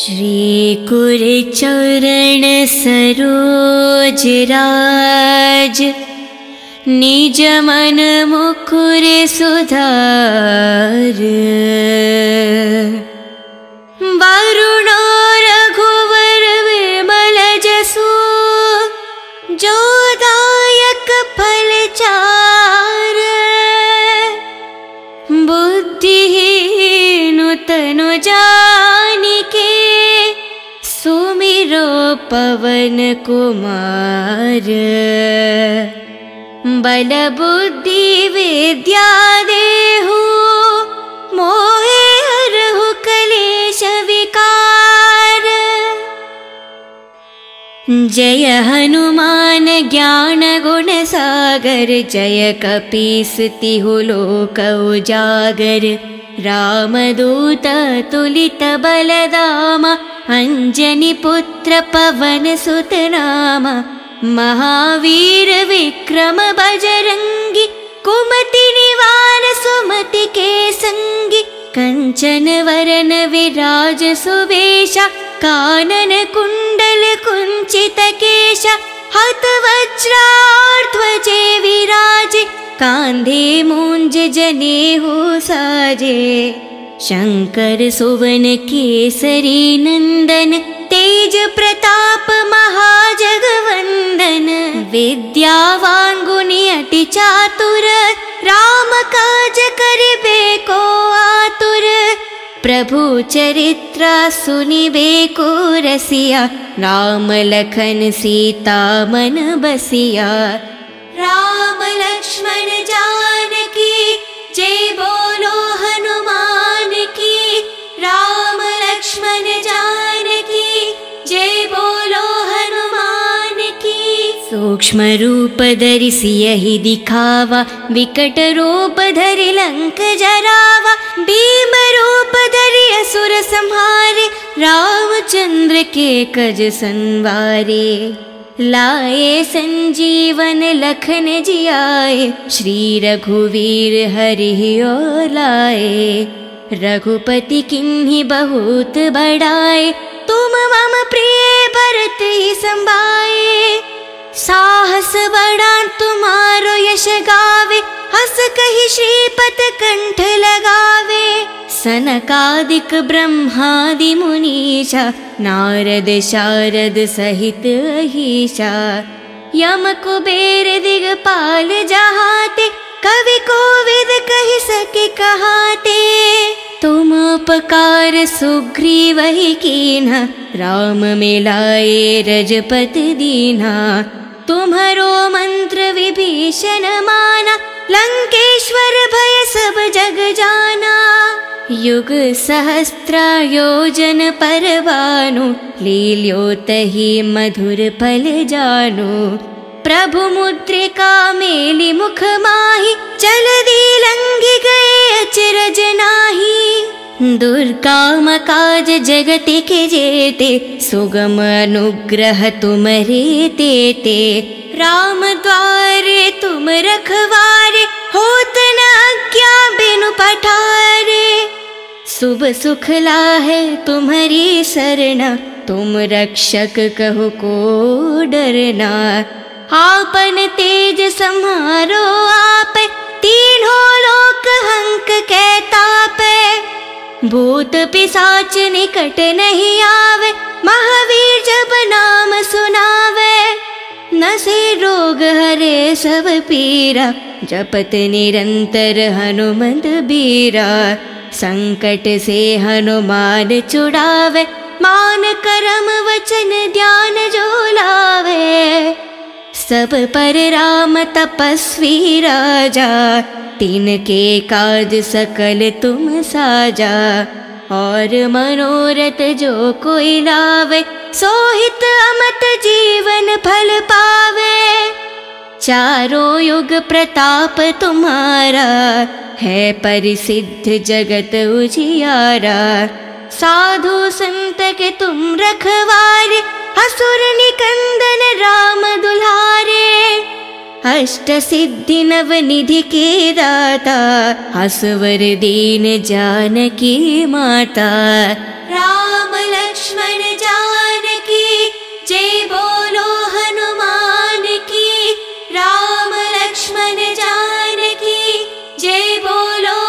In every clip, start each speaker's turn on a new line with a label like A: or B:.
A: श्रीकुरचरण सरोजराज निज सुधार। वरुणो सुमिरो पवन कुमार। बल बुद्धि विद्या देहु मोहे हरहु कलेश विकार। जय हनुमान ज्ञान गुण सागर जय कपीसतिहु लोक उजागर। रामदूत तुलित बलदाम अञ्जनि पुत्र पवन बजरङ्गि कुमति निवार सुमति के सङ्गि कञ्चन वरन विराज सुवेश कानन कुण्डल कुञ्चित केश हत वज्राध्वजे विराज कान्धे मूञ्ज जने हो साजे शङ्कर सुवन केसरी नन्दन तेज प्रताप महाजगवन्दन विद्यावान् गुणि अति चातुर राम काज करिबे को आतुर प्रभु चरित्र सुनिबे लखन सीता मन बसिया। राम लक्ष्मण जानकी जय बोलो हनुमान लक्ष्मण जानकी जय बोलो हनुमान की। सूक्ष्म रूप धरि यही दिखावा विकट रूप धरि लंक जरावा। भीम रूप धरि असुर संहारे रामचंद्र के कज संवारे। लाए संजीवन लखन जियाए श्री रघुवीर हरि लाए रघुपति किन्हि बहुत बड़ाए? तुम मम प्रिय भरत ही संभाए। साहस बड़ा तुम्हारो यश गावे हस कही श्रीपत कंठ लगावे। सनकादिक ब्रह्मादि मुनीषा नारद शारद सहित अहिषा। यम कुबेर दिगपाल जहाते कवि कोविद कहि सके कहाते तुम उपकार सुग्रीव ही कीन्हा राम मिलाए रजपत दीना। तुम्हारो मंत्र विभीषण माना लंकेश्वर भय सब जग जाना। युग सहस्त्र योजन पर भानु लील्यो तहि मधुर फल जानु प्रभु मुद्रिका मेलि मुख माहि चल दी लंघि गए अचरज नाही दुर्काम काज जगति के जेते सुगम अनुग्रह तुमरे तेते राम द्वारे तुम रखवारे होत न अज्ञा बिनु पठारे शुभ सुख लाहे तुम्हारी शरण तुम रक्षक कहो को डरना आपन तेज सम्हारो आप, तीनों लोक हंक कहतापे भूत पिसाच निकट नहीं आवे, महावीर जब नाम सुनावे। न से रोग हरे सब पीरा, जपत निरंतर हनुमंत बीरा। संकट से हनुमान चुड़ावे मान करम वचन ध्यान जो लावे। सब पर राम तपस्वी राजा तिनके काज सकल तुम साजा। और मनोरथ जो कोई लावे सोहित अमत जीवन फल पावे। चारों युग प्रताप तुम्हारा, है परिसिद्ध जगत उजियारा। साधु संत के तुम दाता असवर दीन जानकी माता। राम लक्ष्मण जानकी जय बोलो हनुमान की। राम लक्ष्मण जानकी जय बोलो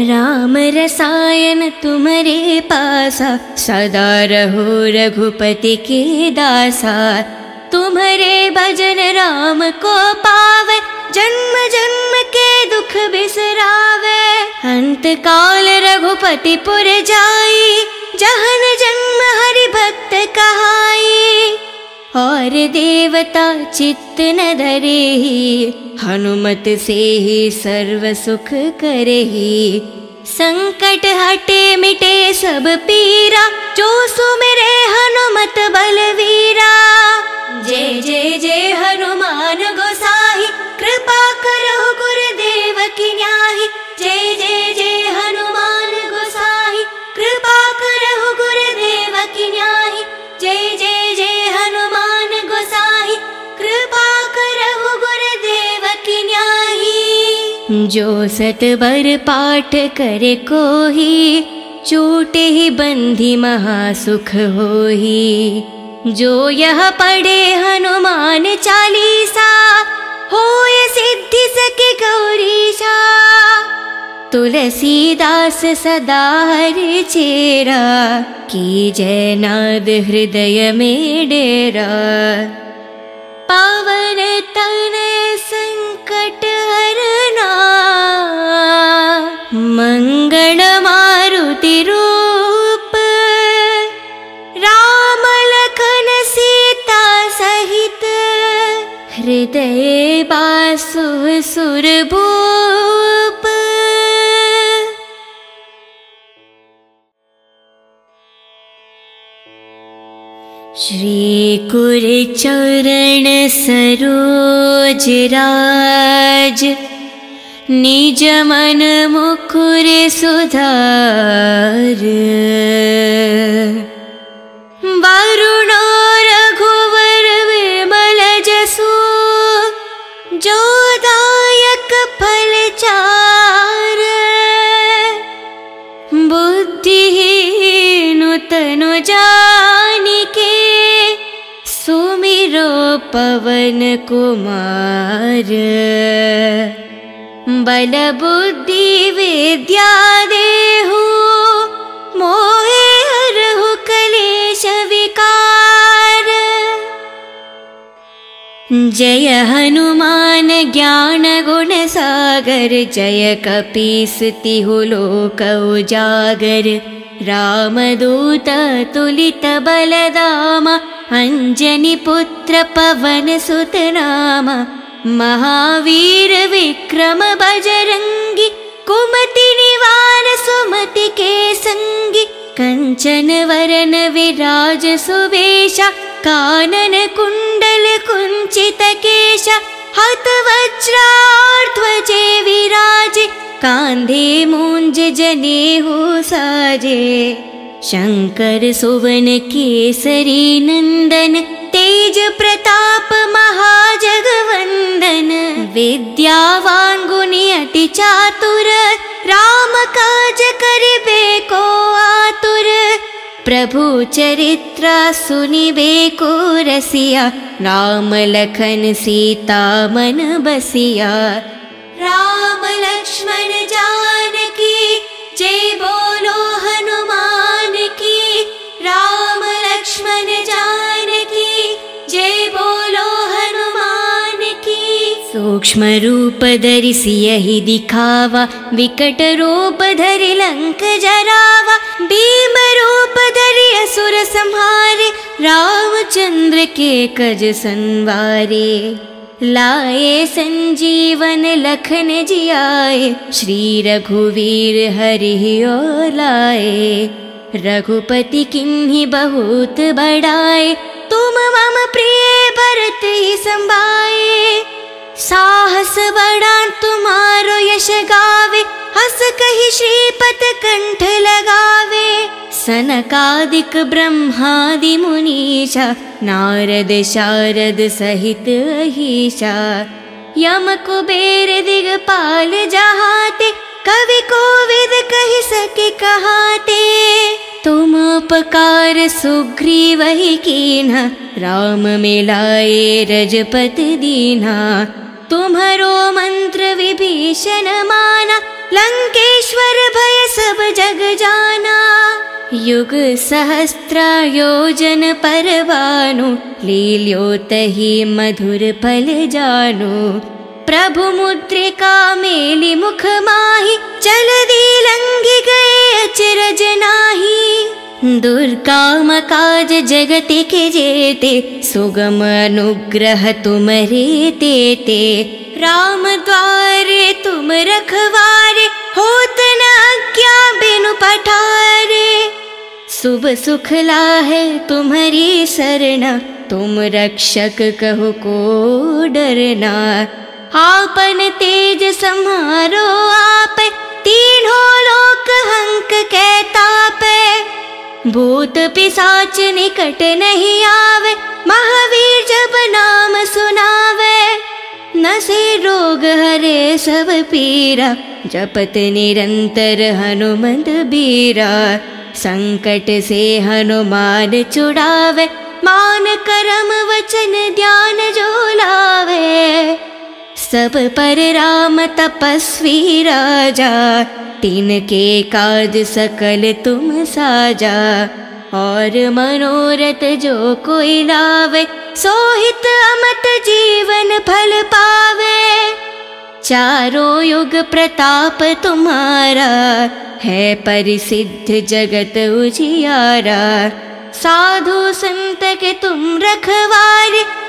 A: राम रसायन तुम्हारे पासा, सदा रहो रघुपति के दासा। तुम्हारे भजन राम को पावे, जन्म जन्म के दुख बिसरावे। अंत काल रघुपति पुर जाई, जहन जन्म हरि भक्त कहाई। और देवता चित्त न धरे हनुमत से ही सर्व सुख करे संकट हटे मिटे सब पीरा जो सुमिरे हनुमत बलवीरा। जय जय जय हनुमान गोसाई कृपा करो गुरुदेव की न्याही। जय जय जय हनुमान जो सतबर पाठ करे को ही बंधी महासुख होही। जो यह पढ़े हनुमान चालीसा होय सिद्धि सके गौरीशा। तुलसीदास सदा हर चेरा की जयनाद हृदय में डेरा पावन तन संकट हरना मंगल मारुति रूप। राम लखन सीता सहित हृदय बासु सुरभूप श्रीकुरचरण सरोज राज निज मन मुकुर सुधार वरुणो पवन कुमार। बल बुद्धि विद्या देहु मोहे हरहु कलेश विकार। जय हनुमान ज्ञान गुण सागर जय कपीस तिहु लोक उजागर। रामदूत तुलित बलदाम अञ्जनि पुत्र पवन सुत नाम महावीर विक्रम बजरङ्गि कुमति निवार सुमति के सङ्गि कञ्चन विराज सुवेश कानन कुण्डल कुञ्चित केश हत वज्राध्वजे विराजे कान्धे मूञ्ज हो साजे शङ्कर सुवन केसरी नन्दन तेज प्रताप महाजगवन्दन विद्यावान् गुणि अति चातुर राम काज करिबे को आतुर प्रभु चरित्र सुनिबे लखन सीता मन बसिया। राम लक्ष्मण जानकी जय बोलो हनुमान राम लक्ष्मण जानकी जय बोलो हनुमान की। सूक्ष्म रूप धरिसि यही दिखावा विकट रूप धरि लंक जरावा। भीम रूप धरि असुर संहारे रामचंद्र के कज संवारे। लाए संजीवन लखन जियाए श्री रघुवीर हरि लाए रघुपति किन्हीं बहुत बड़ाए? तुम मम प्रिय भरत ही संभाए। साहस बड़ा तुम्हारो यश गावे। हस कही श्रीपत कंठ लगावे। सनकादिक ब्रह्मादिमुनीषा नारद शारद सहित अहिषा। यम कुबेर दिगपाल जहाते कवि कोविद कहि सके कहाते। तुम उपकार सुग्रीव कीन। राम मिलाए रजपत दीना। तुम्हारो मंत्र विभीषण माना। लंकेश्वर भय सब जग जाना। युग सहस्त्र योजन परवानु। लील्यो तही मधुर फल जानु प्रभु लंघि गए अचरज नाही दुर्गाम काज जगति के जेते सुगम अनुग्रह तुमरे तेते राम द्वारे तुम रखवारे होत न अज्ञा बिनु पठारे। शुभ सुख है तुम्हारी शरण तुम रक्षक कहो को डरना आपन तेज संहारो आप, तीनों लोक हंक कहता पे भूत पिसाच निकट नहीं आवे, महावीर जब नाम सुनावे। न से रोग हरे सब पीरा, जपत निरंतर हनुमंत बीरा। संकट से हनुमान चुड़ावे मान करम वचन ध्यान जो लावे। सब पर राम तपस्वी राजा तिनके काज सकल तुम साजा। और मनोरथ जो कोई लावे सोहित अमत जीवन फल पावे। चारों युग प्रताप तुम्हारा, है परिसिद्ध जगत उजियारा। साधु संत के तुम रखवारे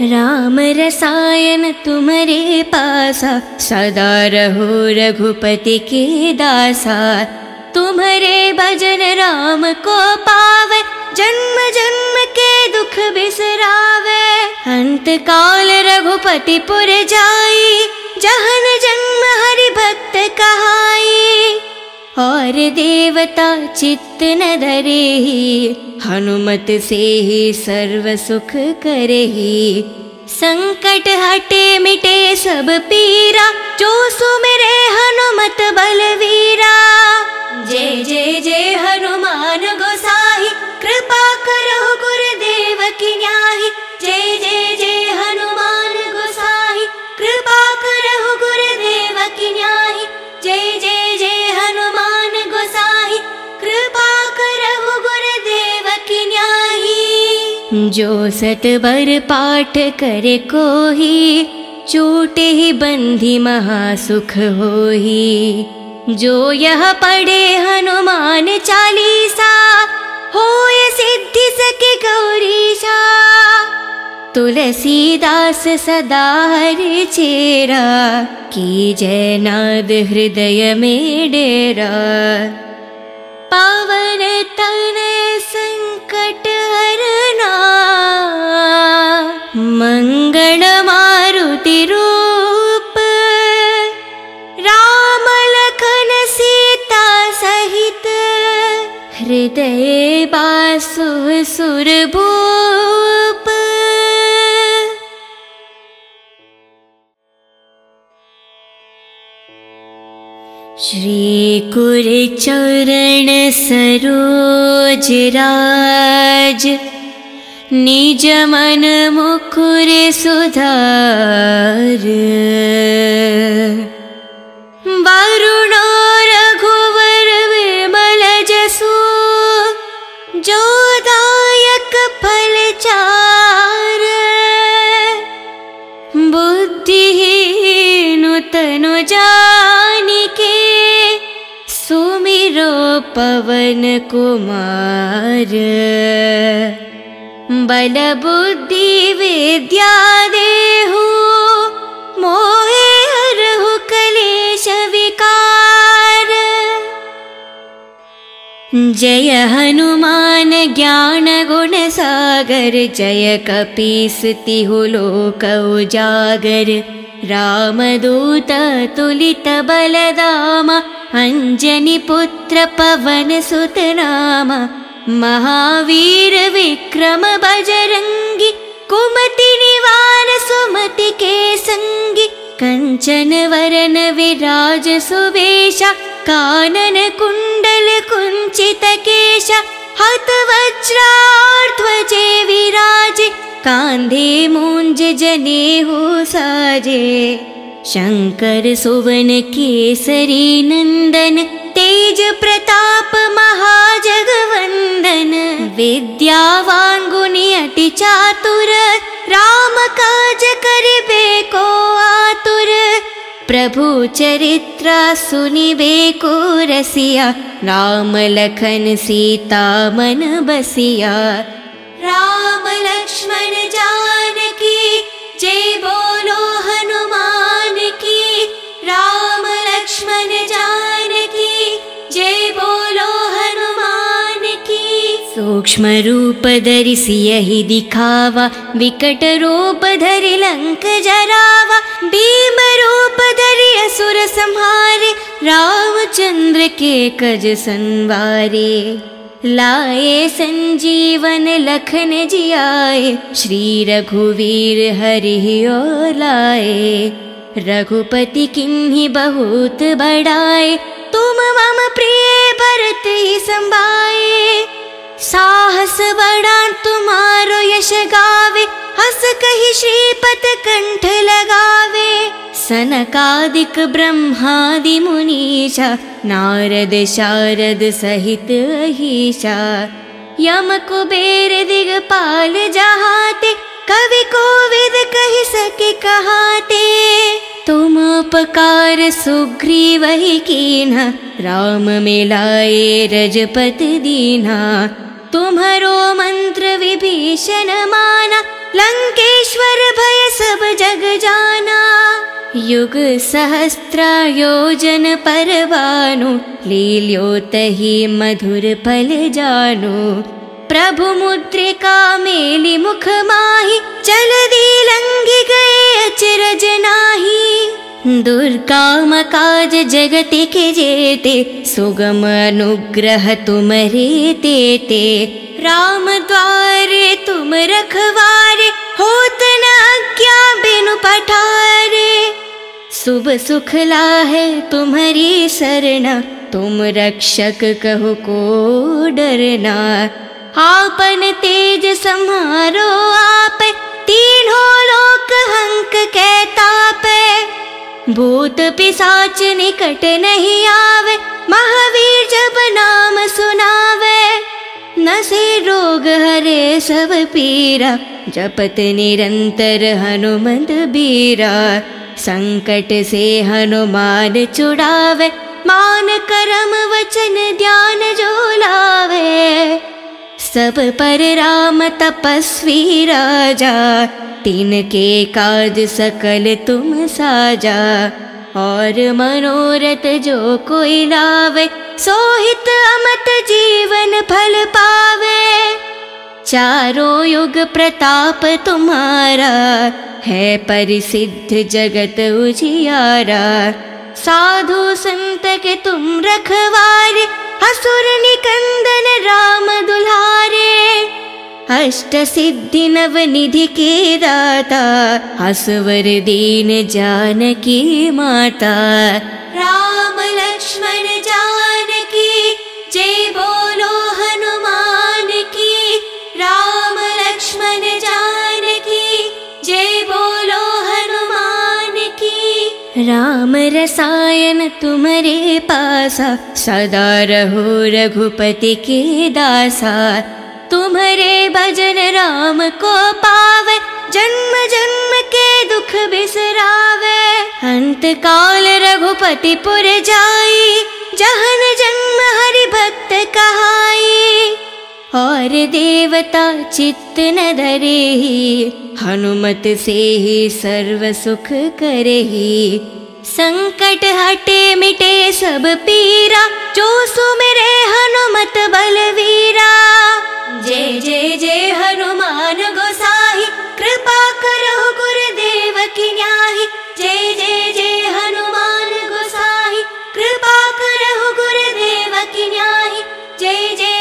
A: राम रसायन तुम्हारे पासा, सदा रहो रघुपति के दासा। तुम्हारे भजन राम को पावे, जन्म जन्म के दुख बिसरावे। अंत काल रघुपति पुर जाई, जहन जन्म हरि भक्त कहाई। और देवता चित्त न धरे ही हनुमत से ही सर्व सुख करे ही संकट हटे मिटे सब पीरा हनुमत बलवीरा। जय जय जय हनुमान गोसाई कृपा करो गुरुदेव की न्याही। जय जय जय हनुमान गोसाई कृपा करो गुरुदेव की न्याही जो सतबर पाठ करे को ही चूटे ही बंधी महासुख होही। जो यह पढ़े हनुमान चालीसा होय सिद्धि सके गौरीशा। तुलसीदास सदा चेरा, की जयनाद हृदय में डेरा। सुरभूप श्रीकुरचरण सरोज राज निज मन मुकुर सुधार सुमिरो पवन कुमार बलबुद्धि विद्या देहु मोहे हरहु कलेश विकार। जय हनुमान ज्ञान गुण सागर जय कपीसतिहु लोक उजागर। रामदूत तुलित बलदाम अञ्जनि पुत्र पवन सुतनाम महावीर विक्रम बजरङ्गि कुमति निवार सुमति के सङ्गि कञ्चन वरन विराज सुवेश कानन कुण्डल कुञ्चित केश हत वज्राध्वजे विराजे कान्धे मूञ्ज जने साजे शङ्कर सुवन केसरी नन्दन तेज प्रताप महाजगवन्दन विद्यावान् गुणि अति चातुर राम काज करिबेको आतुर प्रभु चरित्र राम लखन सीता मन बसिया। राम लक्ष्मण जानकी जय बोलो हनुमान। की लक्ष्मण जानकी जय बोलो हनुमान की। सूक्ष्म जरावा भीम रूप धरि असुर संहारे रामचंद्र के कज संवारे। लाए संजीवन लखन जियाए श्री रघुवीर हरि लाए रघुपति किन्हीं बहुत बड़ाए? तुम मम प्रिय भरत ही संभाए। साहस बड़ा तुम्हारो यश गावे हस कही श्रीपत कंठ लगावे। सनकादिक ब्रह्मादि मुनीषा नारद शारद सहित यम कुबेर दिगपाल जहाते कवि कोविद कही सके कहाते। तुम उपकार सुग्रीव ही कीन्हा राम मिलाए रजपत दीना। तुम्हारो मंत्र विभीषण माना लंकेश्वर भय सब जग जाना। युग सहस्त्र योजन तहि मधुर फल जानु प्रभु मुद्रिका मेलि मुख माहि चल काज जगति के जेते सुगम अनुग्रह तुमरे तेते राम द्वारे तुम रखवारे होत न अज्ञा बिनु पठारे शुभ सुख लाहे तुम्हारी शरण तुम रक्षक कहो को डरना आपन तेज संहारो आप, तीनों लोक हंक कहतापे भूत पिसाच निकट नहीं आवे, महावीर जब नाम सुनावे। न से रोग हरे सब पीरा, जपत निरंतर हनुमंत बीरा। संकट से हनुमान चुड़ावे मान करम वचन ध्यान जो लावे। सब पर राम तपस्वी राजा तिनके काज सकल तुम साजा। और मनोरथ जो कोई लावे सोहित अमत जीवन फल पावे। चारों युग प्रताप तुम्हारा, है परिसिद्ध जगत उजियारा। साधु संत के तुम रखवारे असुर निकंदन राम दुल्हारे अष्ट सिद्धि नव निधि के दाता हसवर दीन जानकी माता। राम लक्ष्मण जानकी जय बोलो हनुमान की। राम लक्ष्मण जानकी राम रसायन तुम्हारे पासा, सदा रहो रघुपति के दासा। तुम्हारे भजन राम को पावे, जन्म जन्म के दुख बिसरावे। अंत काल रघुपति पुर जाई जहन हरि देवता चित्त न धरे हनुमत से ही सर्व सुख करे। संकट हटे मिटे सब पीरा जो सुमिरे हनुमत बलवीरा। जय जय जय हनुमान गोसाई कृपा करो गुरुदेव की न्याही जय जय जय हनुमान गोसाई कृपा करो गुरुदेव की न्याही जय जय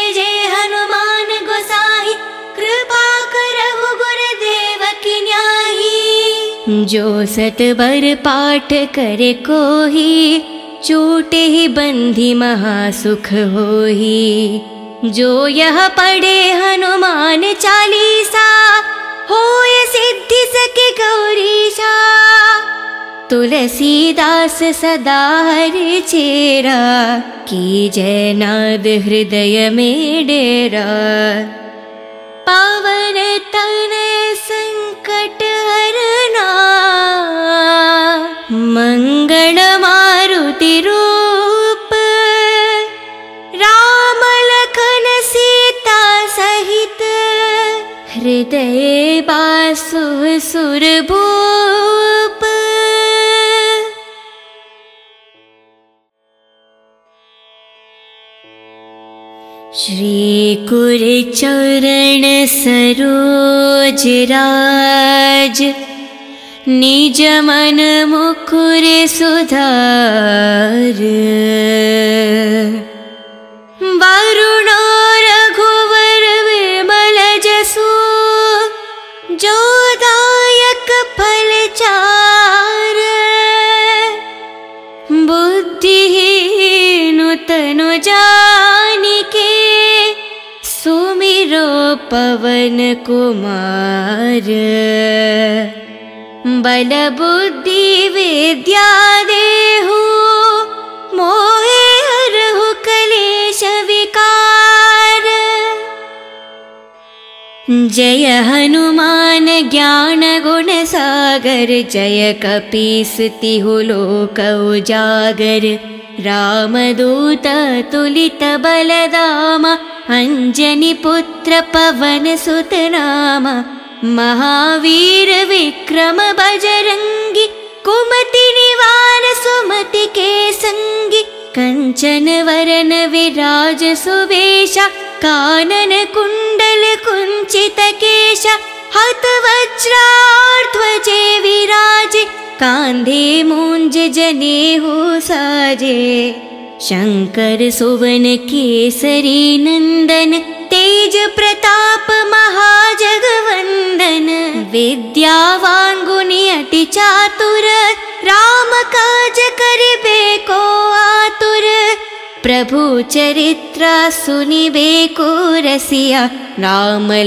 A: जो सतबर पाठ करे को ही चूटे ही बंधी महासुख होही। जो यह पढ़े हनुमान चालीसा होय सिद्धि सके गौरीशा। तुलसीदास सदा हर चेरा की जयनाद हृदय में डेरा पावन तन संकट हरना मंगल मारुति रूप राम लखन सीता सहित हृदय बासु सुरभूप श्रीकुरचरण सरोज राज। निज मन मुकुर सुधार। वरुणो रघुवर विमल जसु जो फल चार। बुद्धिहीन तनु जानिके सुमिरो पवन कुमार। बल बुद्धि विद्या देहु मोहे हरहु कलेश विकार। जय हनुमान ज्ञान गुण सागर जय तिहु लोक उजागर। रामदूत तुलित बलदाम अञ्जनि पुत्र पवन सुत नाम महावीर विक्रम बजरङ्गि कुमति निवार सुमति के सङ्गि कञ्चन वरन विराज सुवेश कानन कुण्डल कुञ्चित केश हत वज्राध्वजे विराज कान्धे मूञ्ज जने हो साजे शङ्कर सुवन केसरी नन्दन तेज प्रताप महाजगवन्दन विद्यावाङ्गुनि अति चातुर राम काज करिबे को आतुर प्रभु चरित्र सुनिबे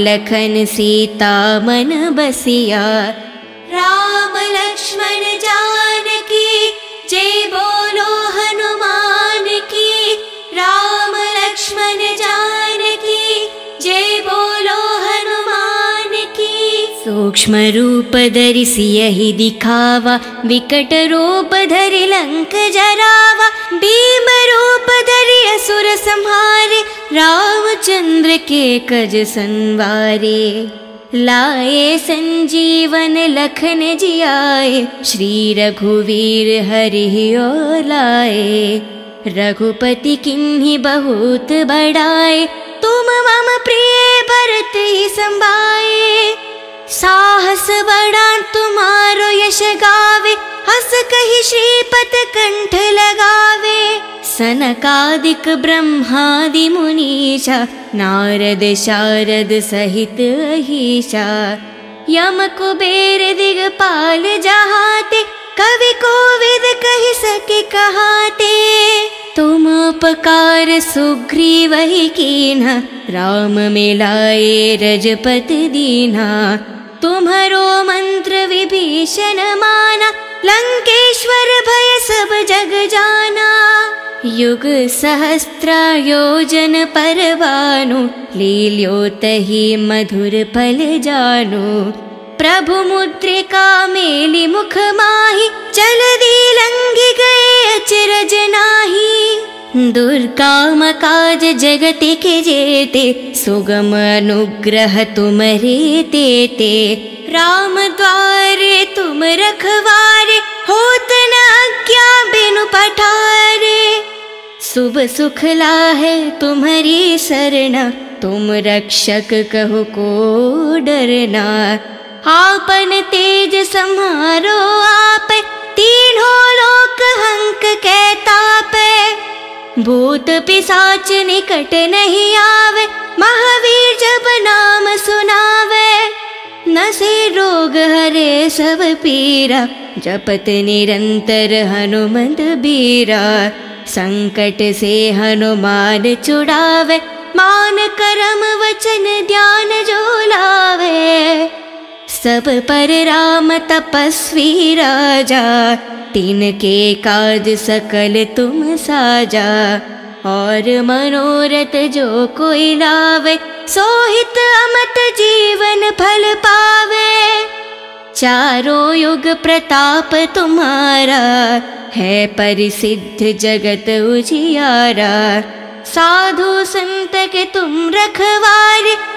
A: लखन सीता मन बसिया। राम लक्ष्मण जानकी जय बोलो हनुमान की राम लक्ष्मण जानकी जय बोलो हनुमान की। सूक्ष्म रूप धरिसि यही दिखावा विकट रूप धरि लंक जरावा भीम रूप धरि असुर संहारे रामचंद्र के कज संवारे लाए संजीवन लखन जियाए श्री रघुवीर हरि ओ लाए। रघुपति किन्हीं बहुत बड़ाए तुम मम प्रिय भरत ही संभाए साहस बड़ा तुम्हारो यश गावे हस कही श्रीपत कंठ लगावे। सनकादिक ब्रह्मादि मुनीषा नारद शारद सहित यम कुबेर दिगपाल जहाते कवि कोविद कही सके कहाते। तुम उपकार सुग्रीव ही कीन्हा राम मिलाए रजपत दीना तुम्हारो मंत्र विभीषण माना लंकेश्वर भय सब जग जाना। युग सहस्त्र योजन परवानु लील्यो तहि मधुर फल जानु। प्रभु मुद्रिका मेलि मुख माहि गए अचरज नाही दुर्गाम काज जगति के जेते, सुगम अनुग्रह तुमरे तेते राम द्वारे तुम रखवारे, होत न बिनु पठारे। शुभ सुख है तुम्हारी शरण तुम रक्षक कहो को डरना। आपन तेज संहारो आप, तीनों लोक हंक कहता पे भूत पिसाच निकट नहीं आवे महावीर जब नाम सुनावे। न से रोग हरे सब पीरा जपत निरंतर हनुमंत बीरा। संकट से हनुमान चुड़ावे मान करम वचन ध्यान जो लावे सब पर राम तपस्वी राजा तिनके काज सकल तुम साजा। और मनोरथ जो कोई लावे सोहित अमत जीवन फल पावे। चारों युग प्रताप तुम्हारा, है परिसिद्ध जगत उजियारा। साधु संत के तुम रखवारे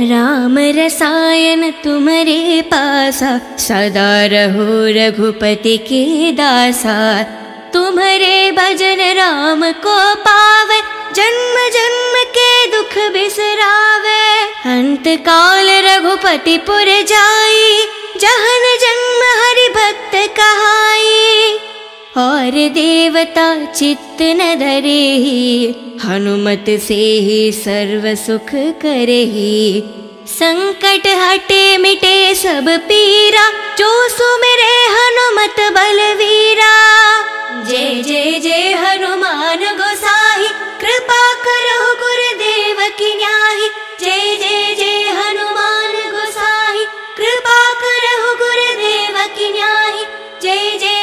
A: राम रसायन तुम्हारे पासा, सदा रहो रघुपति के दासा। तुम्हारे भजन राम को पावे, जन्म जन्म के दुख बिसरावे। अंत काल रघुपति पुर जाई, जहन जन्म हरि भक्त कहाई। और देवता चित्त न धरे हनुमत से ही सर्व सुख करे संकट हटे मिटे सब पीरा, जो सुमिरे हनुमत बलवीरा। जय जय जय हनुमान गोसाई, कृपा करो गुरुदेव की न्याही। जय जय जय हनुमान गोसाई, कृपा करो गुरुदेव की न्याही। जय जय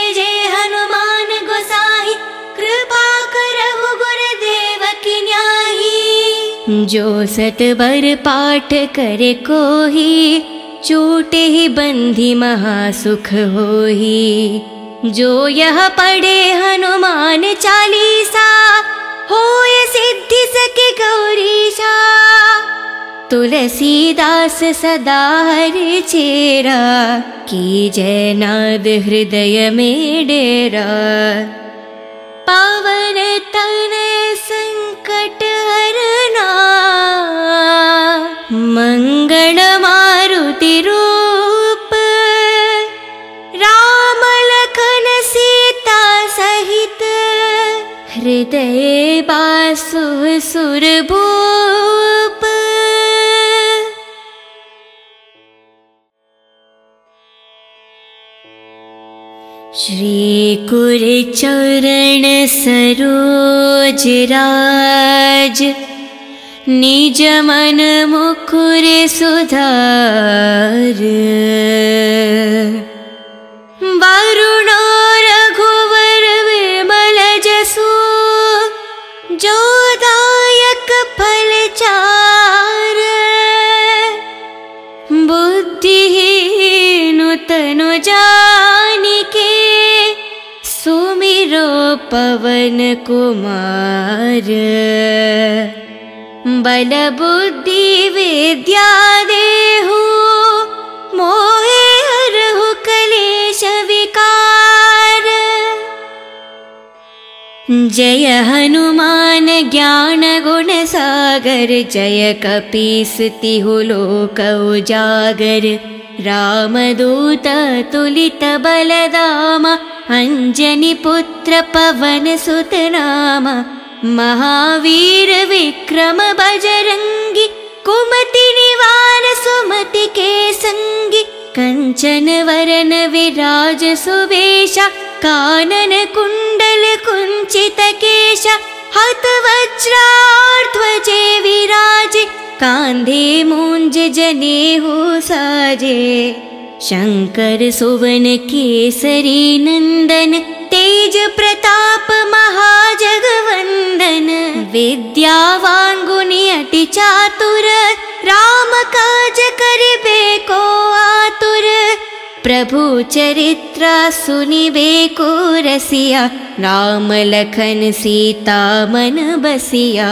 A: जो सतबर पाठ करे को ही चोटे ही बंधी महासुख होही। जो यह पढ़े हनुमान चालीसा होय सिद्धि सके गौरीशा। तुलसीदास सदा चेरा, की जयनाद हृदय में डेरा। पावन तन संकट हरना मंगल मारुति रूप राम लखन सीता सहित हृदय बासु सुर भूप श्री कुर चरण सरोज राज। निज मन मुकुर सुधार। वरुणो कुमार। बल बुद्धि विद्या देहु मोहे हरहु कलेश विकार। जय हनुमान ज्ञान गुण सागर जय कपीस तिहु लोक उजागर रामदूत तुलित बलदाम अञ्जनि पुत्र पवन सुत नाम। महावीर विक्रम बजरङ्गि कुमति निवार सुमति के सङ्गि कञ्चन वरन कुञ्चित केश हत वज्रार्ध्वजे विराजे कान्धे मुञ्ज जने हो साजे। शङ्कर सुवन केसरी नन्दन तेज प्रताप महाजगवन्दन। विद्यावान् गुणि अति चातुर राम काज करिबे को आतुर। प्रभु चरित्र सुनिबे राम लखन सीता मन बसिया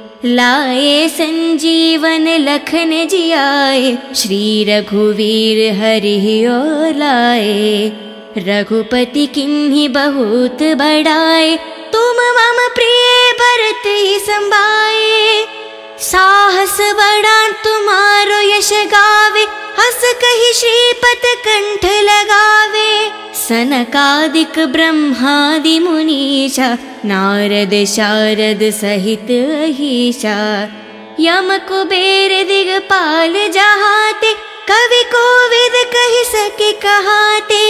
A: लाए संजीवन लखन जियाए श्री रघुवीर हरि लाए। रघुपति किन्हीं बहुत बड़ाए तुम मम प्रिय भरत ही संभाए साहस बड़ा तुम्हारो यश गावे हस कही श्रीपत कंठ लगावे। सनकादिक ब्रह्मादि मुनीषा नारद शारद सहित अहिषा। यम कुबेर दिगपाल जहाते कवि कोविद कही सके कहाते।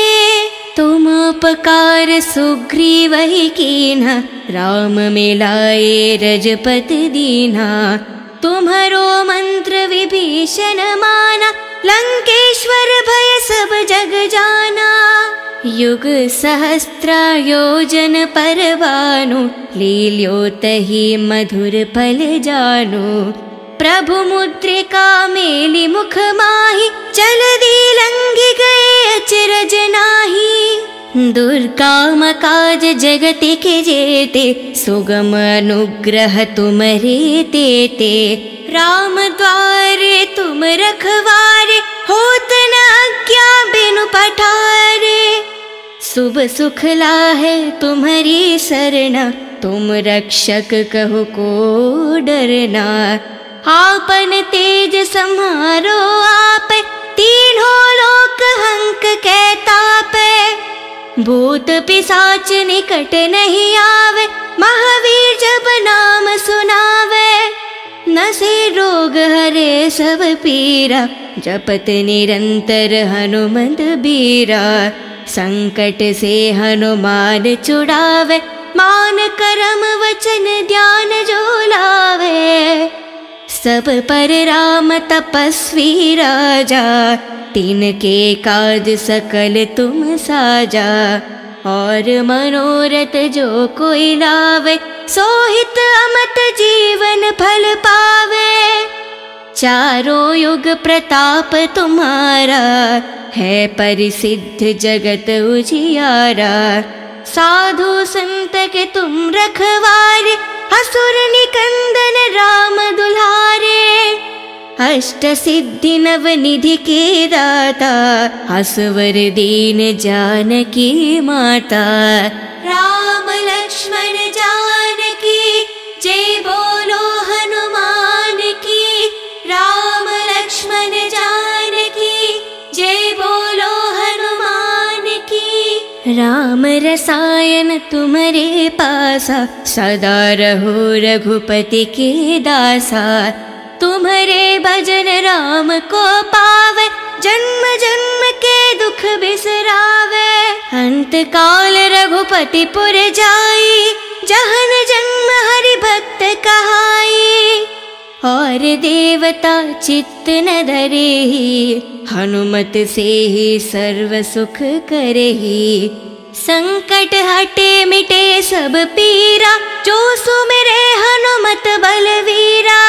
A: तुम उपकार सुग्रीव ही कीना राम मिलाए रजपत दीना तुम्हारो मंत्र विभीषण माना लंकेश्वर भय सब जग जाना युग सहस्त्र योजन परवानु लील्यो तही मधुर फल जानु प्रभु मुद्रिका मेलि मुख माहि चल गए अचरज नाही दुर्गाम काज जगति के जेते, सुगम अनुग्रह तुमरे तेते राम द्वारे तुम रखवारे, होत अज्ञा बिनु पठारे। शुभ सुख लाहे तुम्हारी शरण, तुम रक्षक कहो को डरना। आपन तेज समारो आप, तीनों लोक हंक कहताप भूत पिसाच निकट नहीं आवे महावीर जब नाम सुनावे। न से रोग हरे सब पीरा जपत निरंतर हनुमंत बीरा। संकट से हनुमान चुड़ावे मान करम वचन ध्यान जो लावे सब पर राम तपस्वी राजा तिनके काज सकल तुम साजा। और मनोरथ जो कोई लावे, सोहित अमत जीवन फल पावे। चारों युग प्रताप तुम्हारा, है परिसिद्ध जगत उजियारा। साधु संत के तुम रखवारे असुर निकंदन राम दुल्हारे अष्ट सिद्धि नव निधि के दाता हसवर दीन जानकी माता। राम लक्ष्मण जानकी जय बोलो हनुमान की राम लक्ष्मण जानकी जय बोलो राम रसायन तुम्हारे पासा, सदा रहो रघुपति के दासा। तुम्हारे भजन राम को पावे, जन्म जन्म के दुख बिसरावे। अंत काल रघुपति पुर जाई, जहन जन्म हरि भक्त कहाई। और देवता चित्त न धरे ही हनुमत से ही सर्व सुख करे ही संकट हटे मिटे सब पीरा हनुमत बलवीरा।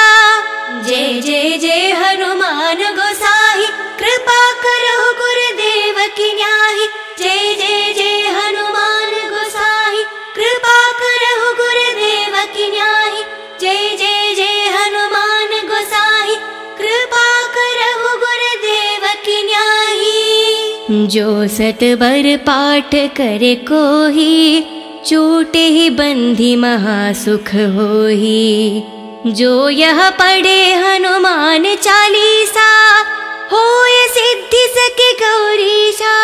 A: जय जय जय हनुमान गोसाई कृपा करो गुरुदेव की न्याही। जय जय जय हनुमान गोसाई कृपा करो गुरुदेव की न्याही जो सतबर पाठ करे कोही, चोटे ही बंधी महासुख होही। जो यह पढ़े हनुमान चालीसा, होय सिद्धि सके गौरीशा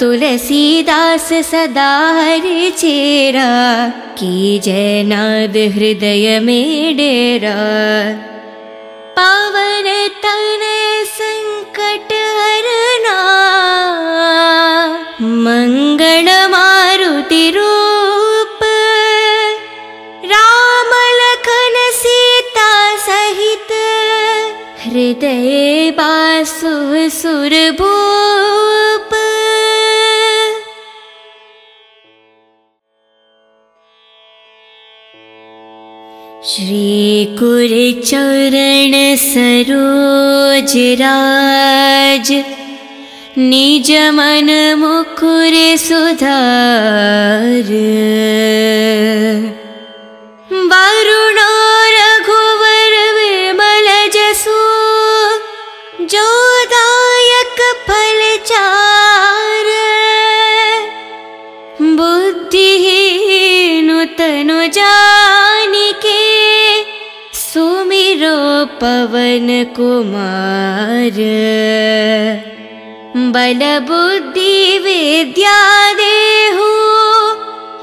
A: तुलसीदास सदा चेरा, की जयनाद हृदय में डेरा। पावन तन संकट हरना। मंगल मारुति रूप। राम लखन सीता सहित। हृदय बासु सुरभूप श्रीकुरचरण सरोज राज। निज मन मुकुर सुधार। वरुणो कुमार। बल बुद्धि विद्या देहु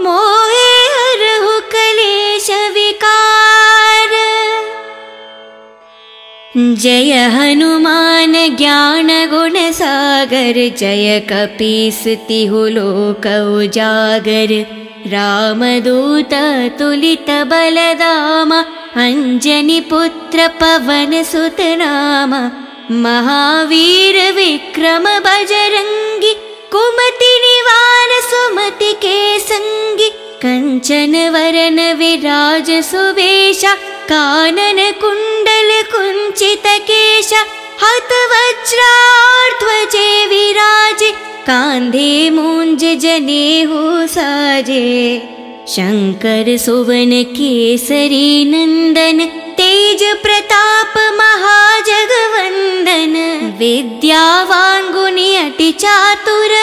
A: मोहे हरहु कलेश विकार। जय हनुमान ज्ञान गुण सागर जय तिहु लोक उजागर। रामदूत तुलित बलदाम अञ्जनि पुत्र पवन सुत नाम महावीर विक्रम बजरङ्गि कुमति निवार सुमति के सङ्गि कञ्चन वरन विराज सुवेश कानन कुण्डल कुञ्चित केश हत वज्राध्वजे विराजे कान्धे मूञ्ज जनेहु साजे शङ्कर सुवन केसरी नन्दन तेज प्रताप महाजगवन्दन विद्यावान् गुणि अति चातुर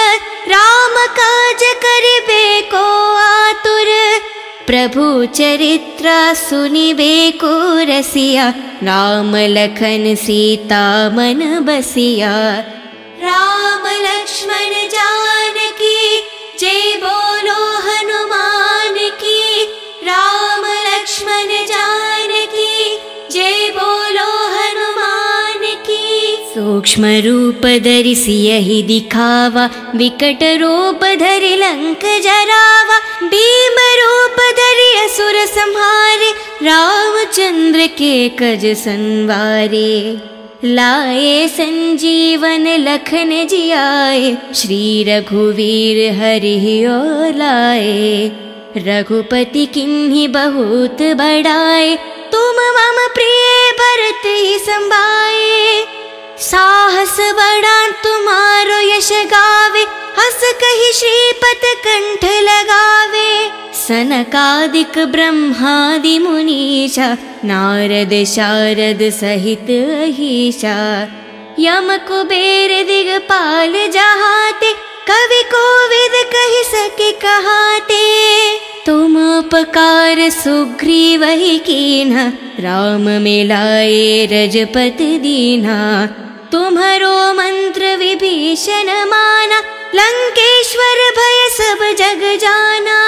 A: राम काज करिबेको आतुर प्रभु चरित्र राम लखन सीता मन बसिया। राम लक्ष्मण जानकी जय बोलो हनुमान की राम लक्ष्मण जानकी। जय बोलो हनुमान की। सूक्ष्म रूप धरिसि यही दिखावा विकट रूप धरि लंक जरावा। भीम रूप धरि असुर संहारे रामचंद्र के कज संवारे लाए संजीवन लखन जियाए श्री रघुवीर हरि लाए। रघुपति किन्हीं बहुत बड़ाए तुम मम प्रिय भरत ही संभाए साहस बड़ा तुम्हारो यश गावे हस कही श्रीपत कंठ लगावे। सनकादिक ब्रह्मादि मुनीशा नारद शारद सहित यम कुबेर दिगपाल जहाते कवि कोविद कही सके कहाते ही कीन्हा राम मिलाए रजपत दीना तुम्हारो मंत्र विभीषण माना लंकेश्वर भय सब जग जाना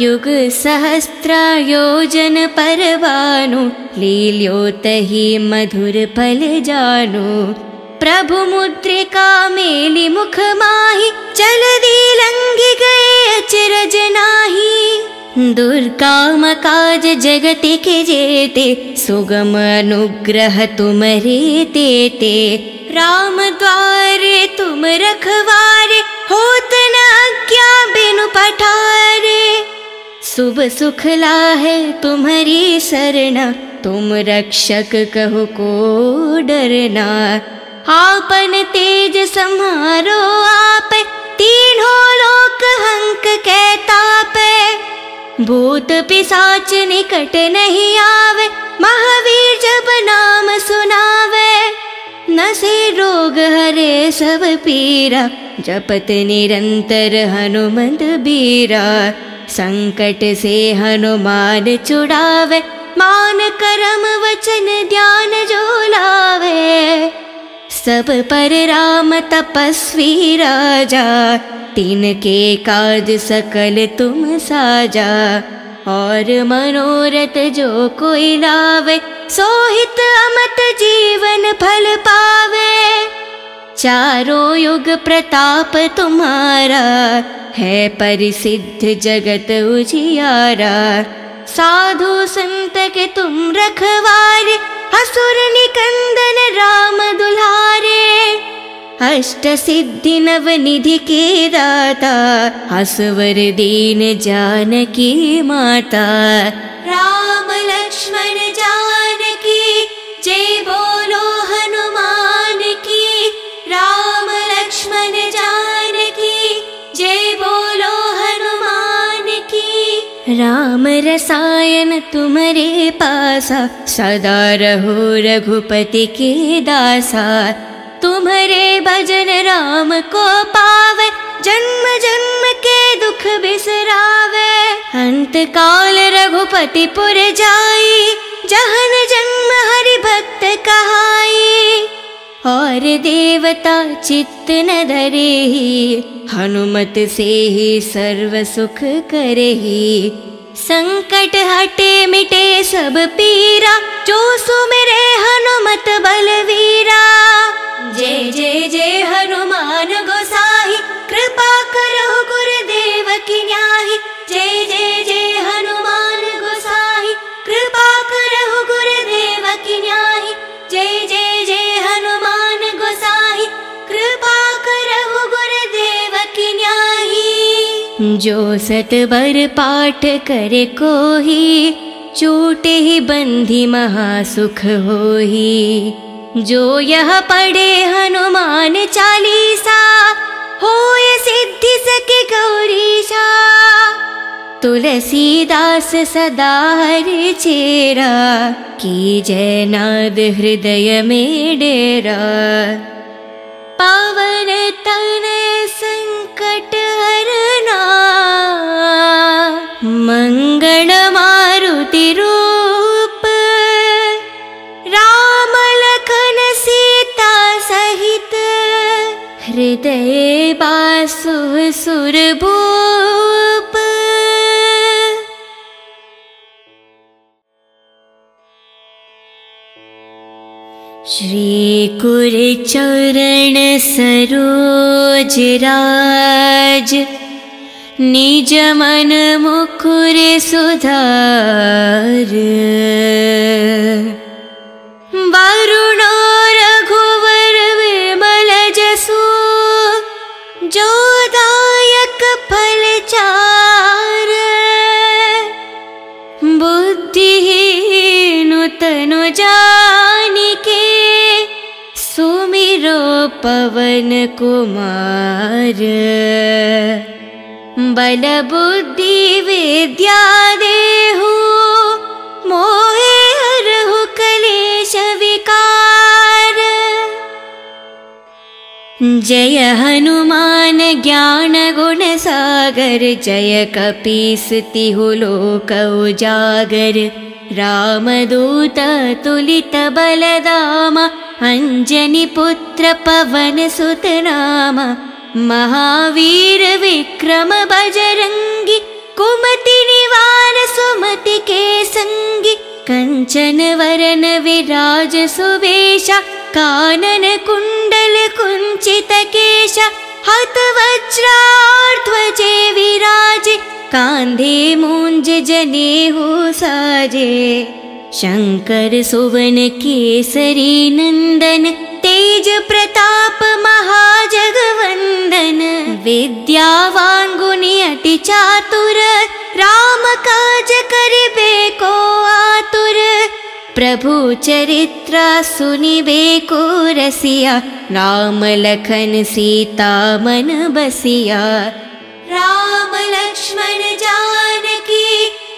A: युग सहस्त्र योजन परवानु लील्यो तहि मधुर फल जानु प्रभु मुद्रिका मेलि मुख माहि चल दी लंघि गए अचरज नाही दुर्काम काज जगति के जेते सुगम अनुग्रह तुमरे तेते राम द्वारे तुम रखवारे होत न अज्ञा बिनु पठारे। शुभ सुख लाहे तुम्हारी शरण तुम रक्षक कहो को डरना आपन तेज संहारो आप, तीनों लोक हंक कहतापे भूत पिसाच निकट नहीं आवे, महावीर जब नाम सुनावे। न से रोग हरे सब पीरा, जपत निरंतर हनुमंत बीरा। संकट से हनुमान चुड़ावे मान करम सब पर राम तपस्वी राजा तिनके काज सकल तुम साजा। और मनोरथ जो कोई लावे सोहित अमत जीवन फल पावे। चारों युग प्रताप तुम्हारा, है परिसिद्ध जगत उजियारा। साधु संत के तुम रखवारे असुर निकंदन राम दुलारे। अष्ट सिद्धि नव निधि के दाता हसवर दीन जानकी माता। राम लक्ष्मण जानकी जय बोलो हनुमान की। राम लक्ष्मण जानकी जय बोलो राम रसायन तुम्हारे पासा, सदा रहो रघुपति के दासा। तुम्हारे भजन राम को पावे, जन्म जन्म के दुख बिसरावे। अंत काल रघुपति पुर जाई, जहन जन्म हरि भक्त कहाई। और देवता चित्त न धरे हनुमत से ही सर्व सुख करे। संकट हटे मिटे सब पीरा हनुमत बलवीरा। जय जय जय हनुमान गोसाई कृपा करो गुरुदेव की न्याही जय जय जय हनुमान गोसाई कृपा करो गुरुदेव की न्याही जय जय जय हनुमान गोसाई कृपा करो गुरुदेव की न्याही। जो सतबर पाठ करे कोही चूटे ही बंधी महासुख होही। जो यह पढ़े हनुमान चालीसा होय सिद्धि सके गौरीशा तुलसीदास सदा चेरा की जयनाद हृदय में डेरा। पावन तन संकट हरना मंगल मारुति रूप। राम लखन सीता सहित हृदय बासु सुर श्रीकुरचरण सरोज राज। निज मन मुकुर सुधार। वरुणो रघुवर पवन कुमार। बल बुद्धि विद्या देहु मोहे हरहु कलेश विकार। जय हनुमान ज्ञान गुण सागर जय कपीस तिहु लोक उजागर। रामदूत तुलित बलदाम अञ्जनि पुत्र पवन सुत नाम महावीर विक्रम बजरङ्गि कुमति निवार सुमति के सङ्गि कञ्चन वरन विराज सुवेश कानन कुण्डल कुञ्चित केश हत वज्रार्ध्वजे विराज कान्धे मूञ्ज जने साजे शङ्कर सुवन केसरी नन्दन तेज प्रताप महाजगवन्दन विद्यावाङ्गुनि अति चातुर राम काज करिबे को आतुर प्रभु चरित्र सुनिबे लखन सीता मन बसिया राम लक्ष्मण जानकी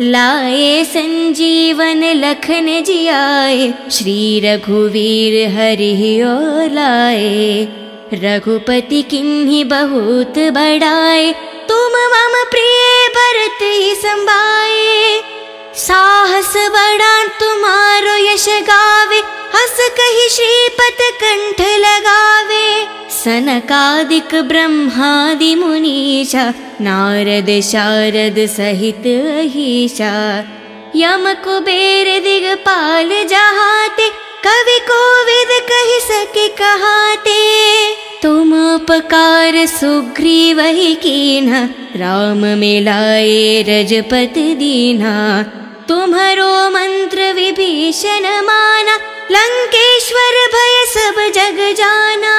A: लाए संजीवन लखन जियाए श्री रघुवीर हरि लाए। रघुपति किन्ही बहुत बड़ाए तुम मम प्रिय भरत ही संभाए साहस बड़ा तुम्हारो यश गावे हस कही श्रीपत कंठ लगावे। सनकादिक ब्रह्मादि मुनीषा नारद शारद सहित यम कुबेर दिगपाल जहाते कवि कोविद कही सके कहाते। तुम उपकार सुग्रीव ही कीन्हा राम मिलाए रजपत दीना तुम्हारो मंत्र विभीषण माना लंकेश्वर भय सब जग जाना।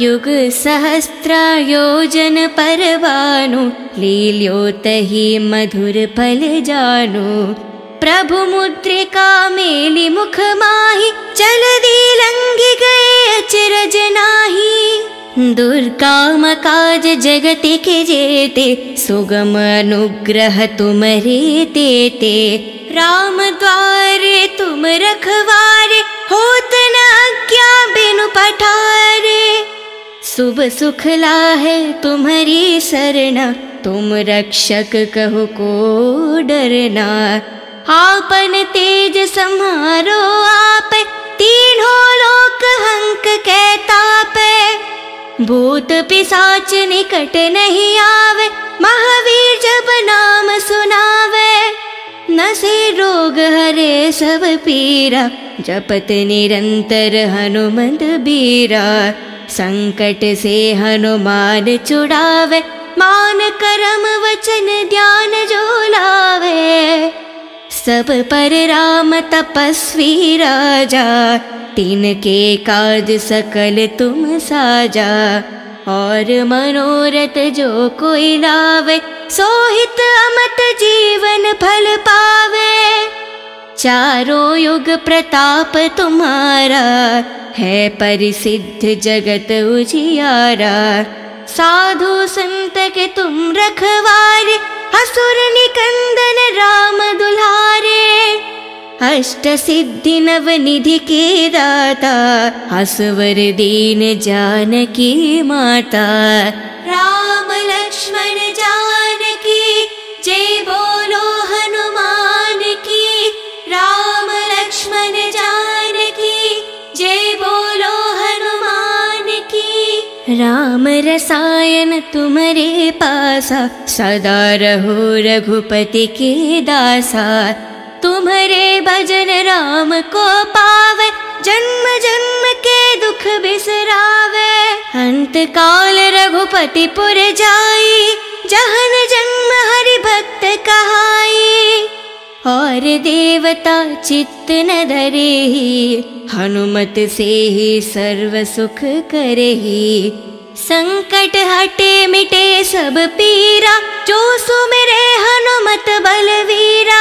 A: युग सहस्त्र योजन परवानु लील्यो तही मधुर फल जानु। प्रभु मुद्रिका मेलि मुख माहि गए अचरज नाही दुर्गाम काज जगति के जेते, सुगम अनुग्रह तुमरे तेते राम द्वारे तुम रखवारे, होत न बिनु पठारे। शुभ सुख लाहे तुम्हारी शरण, तुम रक्षक कहो को डरना। आपन तेज सम्हारो आप, तीनों लोक हंक कहताप भूत पिसाच निकट नहीं आवे महावीर जब नाम सुनावे। न से रोग हरे सब पीरा जपत निरंतर हनुमंत बीरा। संकट से हनुमान चुड़ावे मान करम वचन ध्यान जो लावे सब पर राम तपस्वी राजा तिनके काज सकल तुम साजा। और मनोरथ जो कोई लावे सोहित अमत जीवन फल पावे। चारों युग प्रताप तुम्हारा, है परिसिद्ध जगत उजियारा। साधु संत के तुम रखवारे निकंदन राम दुल्हारे अष्ट सिद्धि नव निधि के दाता असवर दीन जानकी माता राम लक्ष्मण जानकी जय बोलो हनुमान की राम लक्ष्मण जानकी जय बोलो राम रसायन तुम्हारे पासा, सदा रहो रघुपति के दासा। तुम्हारे भजन राम को पावे, जन्म जन्म के दुख बिसरावे। अंत काल रघुपति पुर जाई, जहन जन्म हरि भक्त कहाई। और देवता चित्त न धरे हनुमत से ही सर्व सुख करे संकट हटे मिटे सब पीरा जो सुमिरे हनुमत बलवीरा।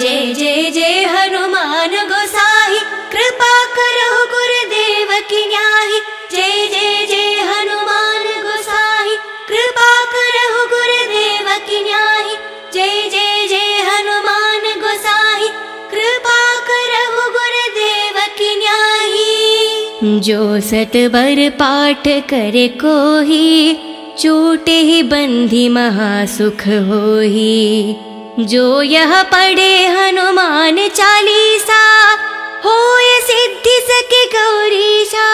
A: जय जय जय हनुमान गोसाई कृपा करो गुरुदेव की न्याही। जय जय जय हनुमान गोसाई कृपा करो गुरुदेव की न्याही। जय जय जो सतबर पाठ करे को ही चोटे ही बंधी महासुख होही। जो यह पढ़े हनुमान चालीसा होय सिद्धि सके गौरीशा।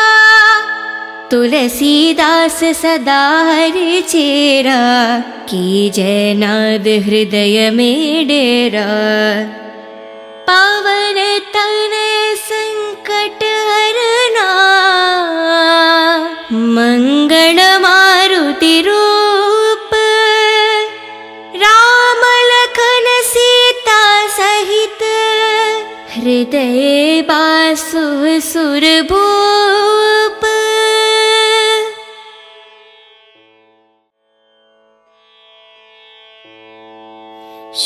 A: तुलसीदास सदा हरि चेरा, की जयनाद हृदय में डेरा। पावन तन संकट हरना। मंगल मारुति रूप। राम लखन सीता सहित। हृदय बासु सुर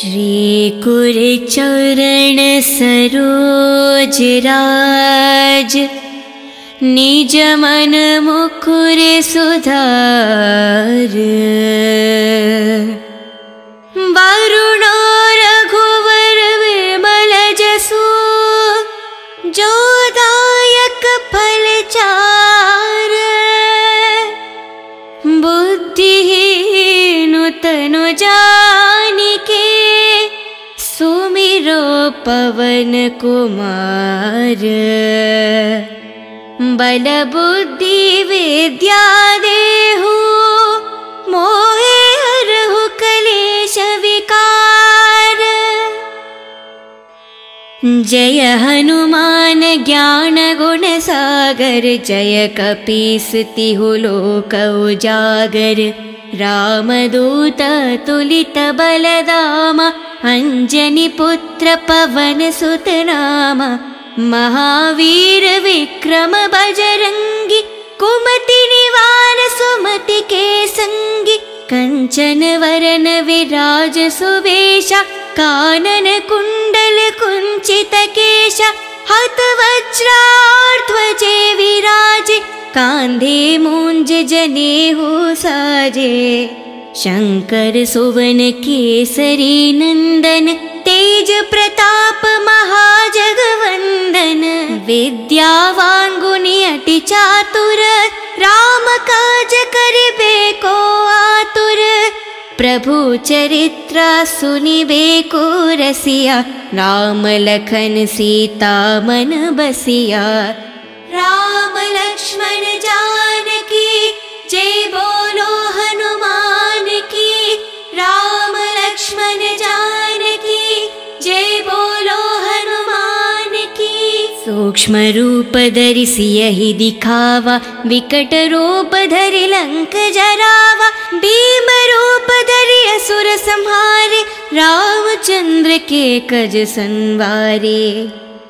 A: श्रीकुरचरण सरोजराज निज मन मुकुर सुधार कुमार बल बुद्धि विद्या देहु मोहे हरहु कलेश विकार। जय हनुमान ज्ञान गुण सागर जय कपीसतिहु लोक उजागर। रामदूत तुलित बलदाम अञ्जनि पुत्र पवन सुत नाम महावीर विक्रम बजरङ्गि कुमति निवार सुमति के सङ्गि कञ्चन वरन विराज सुवेश कानन कुण्डल कुञ्चित केश हत वज्रार्ध्वजे विराजे कान्धे मूञ्ज जने हो साजे शङ्कर सुवन केसरी नन्दन तेज प्रताप महाजगवन्दन विद्यावान् गुणि अति चातुर राम काज करिबे को आतुर प्रभु चरित्र सुनिबे लखन सीता मन बसिया। राम लक्ष्मण जानकी जय बोलो हनुमान की राम लक्ष्मण जानकी जय बोलो हनुमान की सूक्ष्म रूप धरि सियहि दिखावा विकट रूप धरि लंक जरावा भीम रूप धरि असुर संहारे रामचंद्र के कज संवारे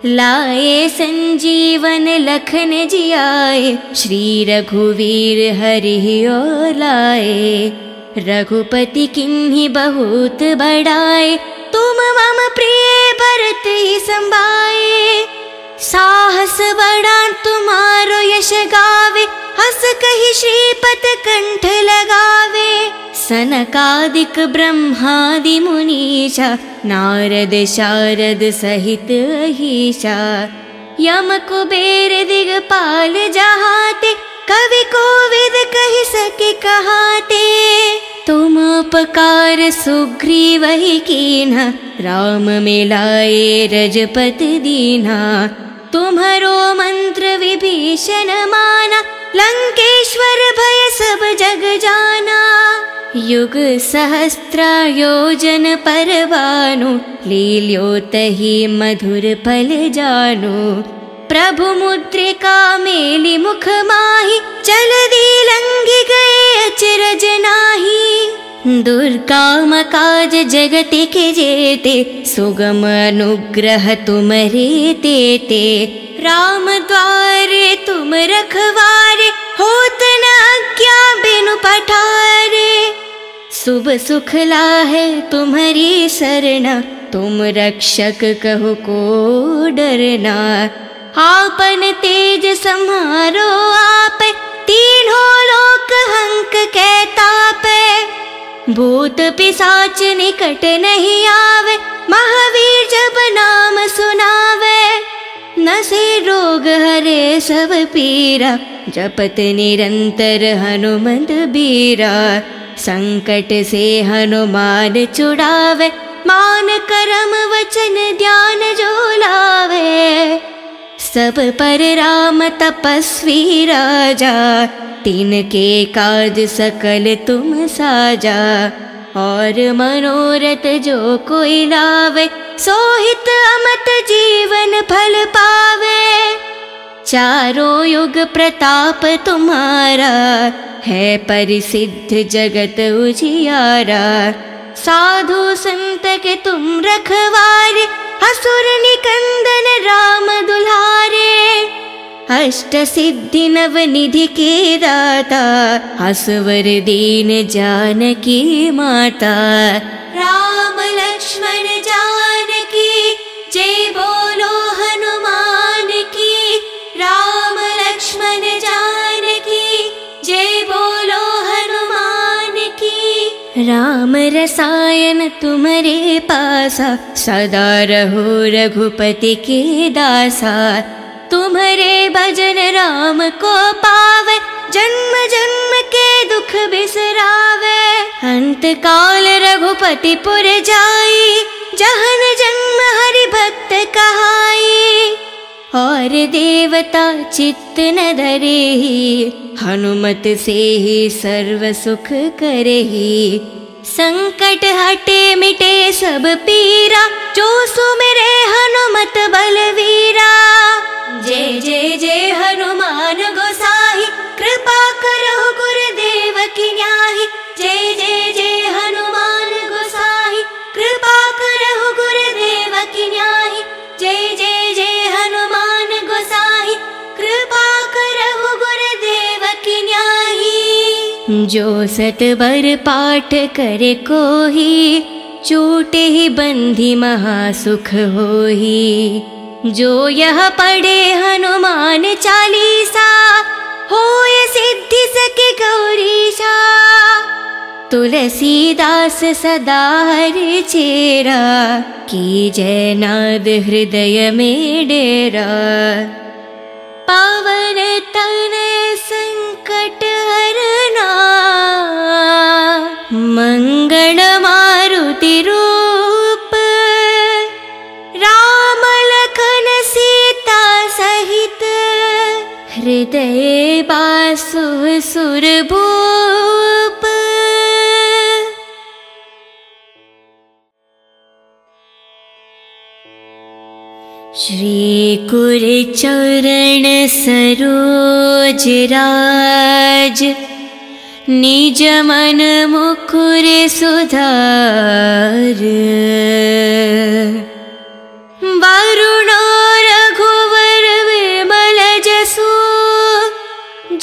A: लाए संजीवन लखन जियाए श्री रघुवीर हरि ओ लाए। रघुपति किन्हीं बहुत बड़ाए तुम मम प्रिय भरत ही संभाए। साहस बड़ा तुम्हारो यश गावे हस कही श्रीपत कंठ लगावे। सनकादिक ब्रह्मादि मुनीशा नारद शारद सहित अहिषा यम कुबेर दिगपाल जहाते कवि कोविद कहि सके कहाते। तुम उपकार सुग्रीव ही कीन्हा राम मिलाए रजपत दीना तुम्हारो मंत्र विभीषण माना लंकेश्वर भय सब जग जाना युग सहस्त्र योजन परवानु लील्योतहि मधुर फल जानु प्रभु मुद्रिका मेलि मुख माहि चल दी लंघि गए अचरज नाही दुर्गाम काज जगति के जेते सुगम अनुग्रह तुमरे तेते राम द्वारे तुम रखवारे होत न अज्ञा बिनु पठारे शुभ सुख लाहे तुम्हारी शरणा। तुम रक्षक कहो को डरना। आपन तेज सम्हारो आप। तीनों लोक हंक कहतापे भूत पिसाच निकट नहीं आवे। महावीर जब नाम सुनावे। नसे रोग हरे सब पीरा। जपत निरंतर हनुमंत बीरा। संकट से हनुमान छुड़ावे, मान करम वचन ध्यान जो लावे। सब पर राम तपस्वी राजा, तिनके काज सकल तुम साजा। और मनोरथ जो कोई लावे, सोहित अमत जीवन फल पावे। चारो युग प्रताप तुम्हारा है परिसिद्ध जगत उजियारा। साधु संत के रखव हसुर न कन्दन राम दुलारे। अष्ट सिद्धि नव निधि के दाता हसवर दीन जानी माता। राम लक्ष्मण जानी जय बोलो हनुमान। राम लक्ष्मण जान की जय बोलो हनुमान की। राम रसायन तुम्हारे पासा, सदा रहो रघुपति के दासा। तुम्हारे भजन राम को पावे, जन्म जन्म के दुख बिसरावे। अंत काल रघुपति पुर जाई, जहन जन्म हरि भक्त कहाई। और देवता चित्त न धरे हनुमत से ही सर्व सुख करे संकट हटे मिटे सब पीरा हनुमत बलवीरा। जय जय जय हनुमान गोसाई कृपा करो गुरुदेव की न्याही। जय जय जय हनुमान गोसाई कृपा करो गुरुदेव की न्याही जय जय जय हनुमान गोसाई कृपा करो गुरुदेव की न्याही। जो सतबर पाठ करे को ही चोटे ही बंधी महासुख हो ही जो यह पढ़े हनुमान चालीसा होय सिद्धि सके गौरीशा तुलसीदास सदा हरि चेरा की जयनाद हृदय में डेरा पावन तन संकट हरना मंगल मारुति रूप। राम लखन सीता सहित हृदय सुरभूप श्रीकुरचरण सरोज राज। निज मन मुकुर सुधार। वरुणो रघुवर विमल जसु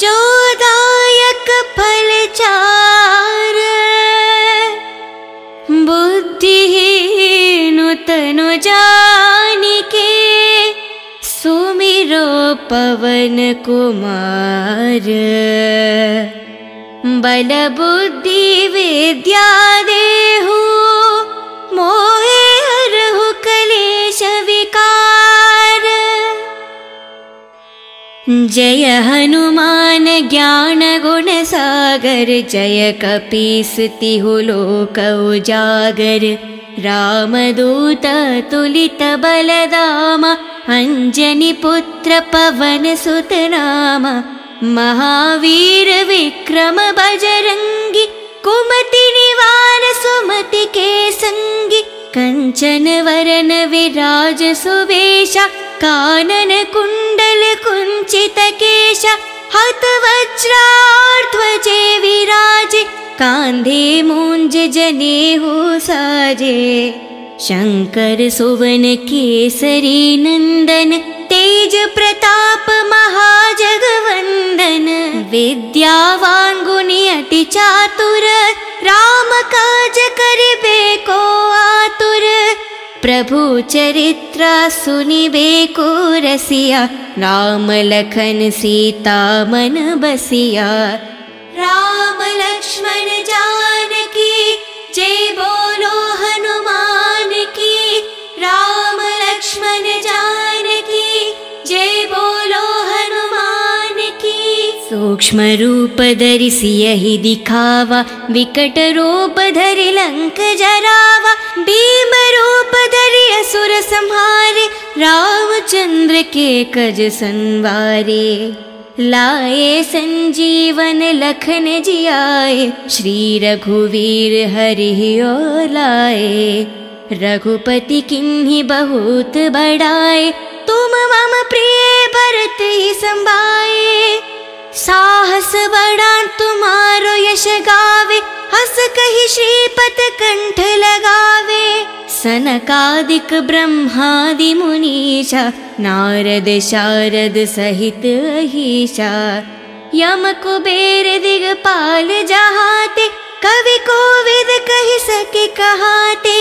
A: जोदायक फल चार पवन कुमार। बल बुद्धि विद्या देहु मोहे हरहु कलेश विकार। जय हनुमान ज्ञान गुण सागर जय तिहु लोक उजागर। रामदूत तुलित बलदाम अञ्जनि पुत्र पवन सुत नाम महावीर विक्रम बजरङ्गि कुमति निवार सुमति के सङ्गि कञ्चन वरन विराज सुवेश कानन कुण्डल कुञ्चित केश हत वज्राध्वजे विराजे कान्धे मूञ्ज जनेहु साजे शङ्कर सुवन केसरी नन्दन तेज प्रताप महाजगवन्दन विद्यावान् गुणि अति चातुर राम काज करिबे को आतुर प्रभु चरित्र राम लखन सीता मन बसिया। राम लक्ष्मण जानकी जय बोलो हनुमान की राम लक्ष्मण जानकी जय बोलो हनुमान की। सूक्ष्म रूप धरिसि यही दिखावा विकट रूप धरि लंक जरावा भीम रूप धरि असुर संहारे रामचंद्र के कज संवारे लाए संजीवन लखन जियाए श्री रघुवीर हरि ओ लाए। रघुपति किन्हीं बहुत बड़ाए तुम मम प्रिय भरत ही संभाए साहस बड़ा तुम्हारो यश गावे हस कही श्रीपत कंठ लगावे। सनकादिक ब्रह्मादि मुनीशा नारद शारद सहित यम कुबेर दिगपाल जहाते कवि कोविद कही सके कहाते।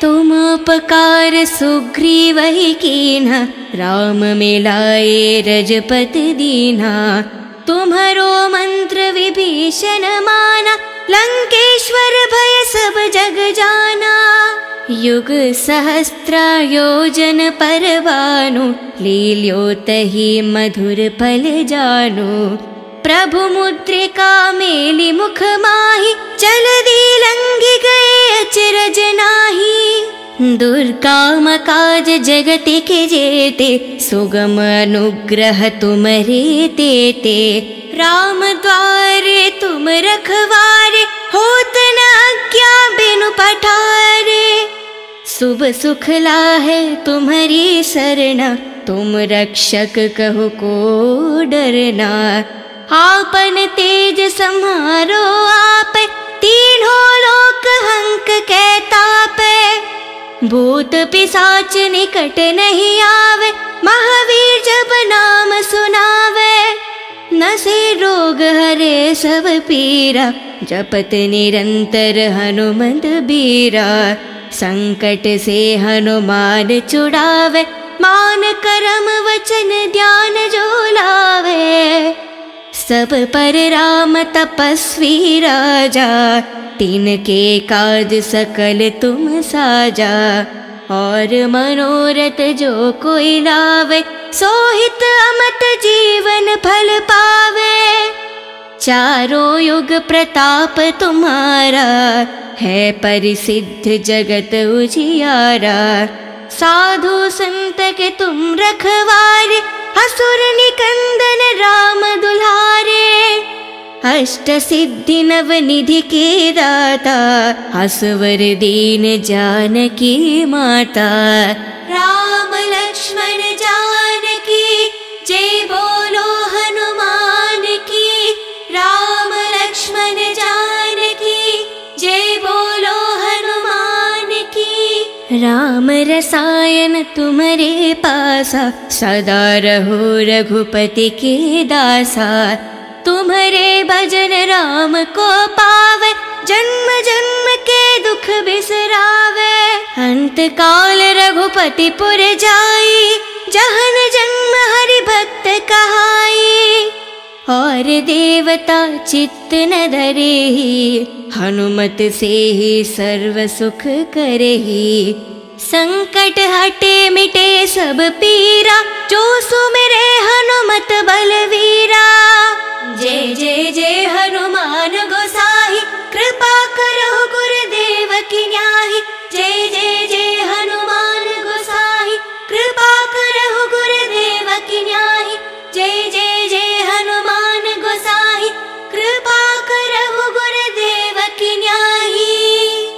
A: तुम उपकार सुग्रीव ही कीन्हा राम मिलाए रजपत दीना तुम्हारो मंत्र विभीषण माना लंकेश्वर भय सब जग जाना। युग सहस्त्र योजन परवानु लील्यो तही मधुर फल जानु। प्रभु मुद्रिका मेली मुख माही गए अचरज नाही दुर्काम काज जगति के जेते, सुगम अनुग्रह तुम रे ते। राम द्वारे तुम रखवारे, होत न बिनु पठारे। शुभ सुख लाहे तुम्हारी शरण, तुम रक्षक कहो को डरना। आपन तेज संहारो आप, तीनों लोक हंक कहता पे भूत पिसाच निकट नहीं आवे महावीर जब नाम सुनावे। न से रोग हरे सब पीरा जपत निरंतर हनुमंत बीरा। संकट से हनुमान चुड़ावे मान करम वचन ध्यान जो लावे सब पर राम तपस्वी राजा, तीन के काज सकल तुम साजा। और मनोरथ जो कोई लावे, सोहित अमत जीवन फल पावे। चारों युग प्रताप तुम्हारा, है परिसिद्ध जगत उजियारा। साधु संत के तुम रखवारे असुर निकंदन राम दुलारे। अष्ट सिद्धि नव निधि के दाता असवर दीन जानकी माता। राम लक्ष्मण जानकी राम रसायन तुम्हारे पासा, सदा रहो रघुपति के दासा। तुम्हारे भजन राम को पावे, जन्म जन्म के दुख बिसरावे। अंत काल रघुपति पुर जाई, जहन जन्म हरि भक्त कहाई। और देवता चित्त न धरे हनुमत से ही सर्व सुख करे संकट हटे मिटे सब पीरा, जो सुमिरे हनुमत बलवीरा। जय जय जय हनुमान गोसाई, कृपा करो गुरुदेव की न्याही। जय जय जय हनुमान गोसाई, कृपा करो गुरुदेव की न्याही। जय जय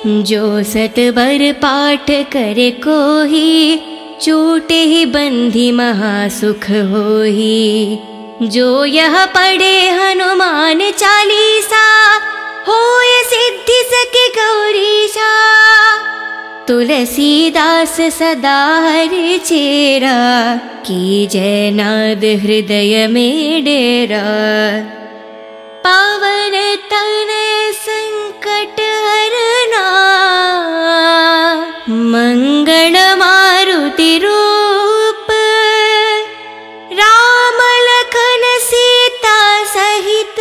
A: जो सतबर पाठ करे को ही चूटे ही बंधी महासुख होही। जो यह पढ़े हनुमान चालीसा होय सिद्धि सके गौरीशा तुलसीदास सदा हर चेरा की जयनाद हृदय में डेरा पावन तन संकट हरना मंगल मारुति रूप राम लखन सीता सहित।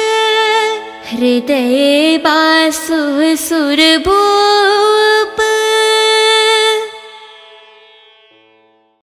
A: हृदय बासु सुर भू